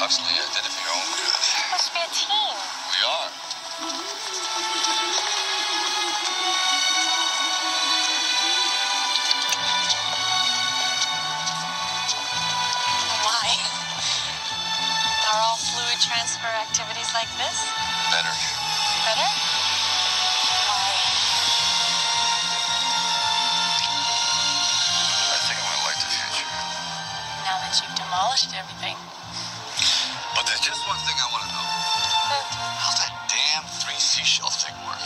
Huxley, I did it for your own good. Must be a team. We are. Why? Are all fluid transfer activities like this Better. better? house. You've demolished everything. But there's just one thing I want to know. What? How's that damn three seashell thing work?